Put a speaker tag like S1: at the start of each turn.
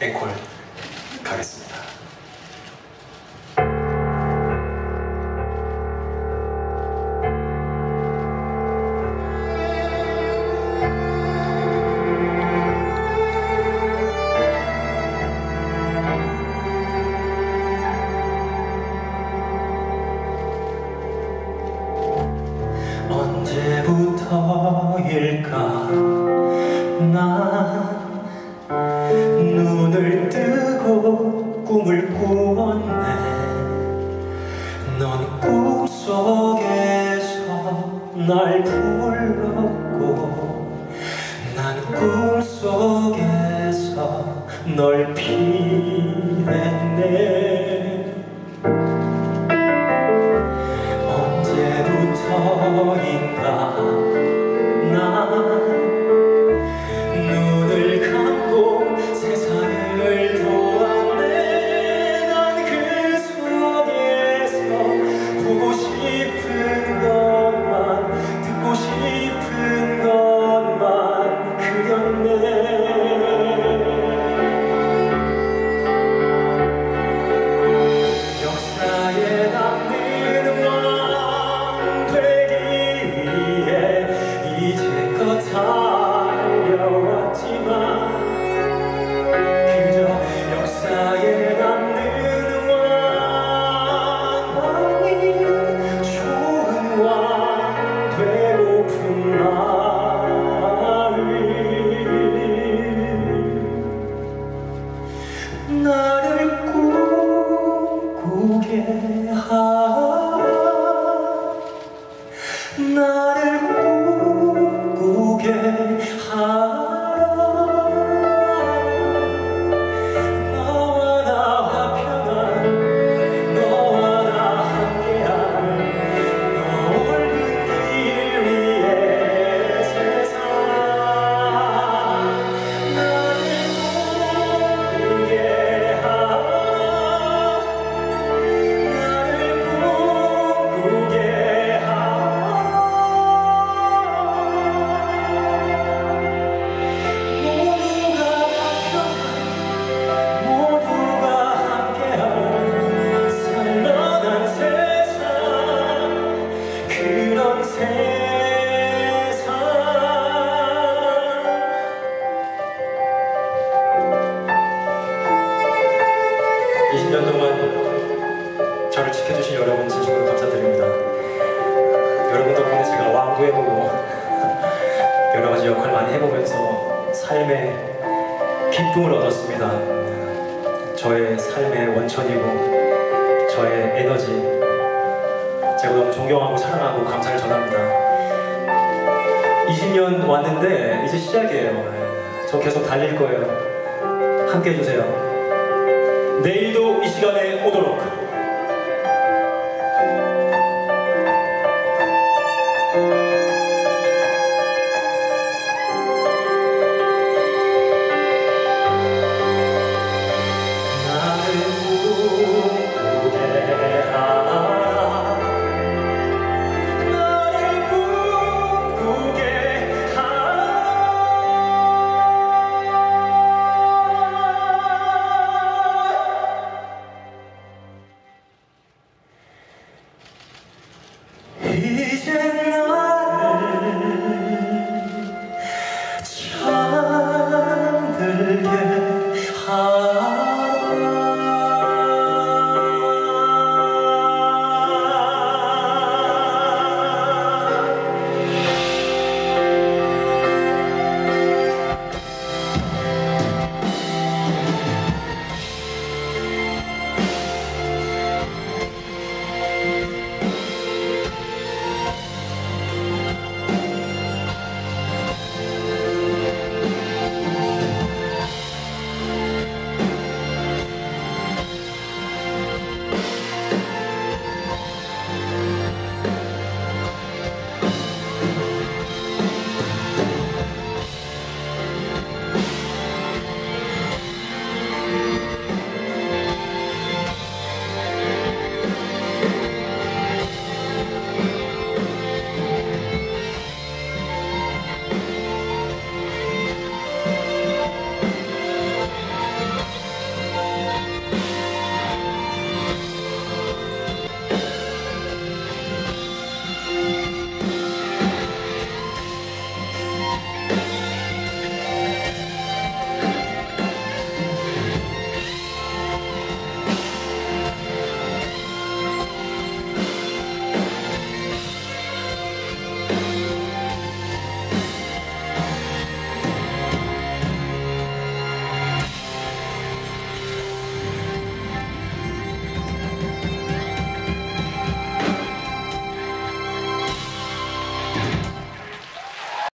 S1: 앵콜 가겠습니 날 불렀고 난 꿈속에서 널 피했네. 언제부터 해보고 여러 가지 역할 많이 해보면서 삶의 기쁨을 얻었습니다. 저의 삶의 원천이고 저의 에너지 제가 너무 존경하고 사랑하고 감사를 전합니다. 20년 왔는데 이제 시작이에요. 저 계속 달릴 거예요. 함께 해주세요. 내일도 이 시간에 오도록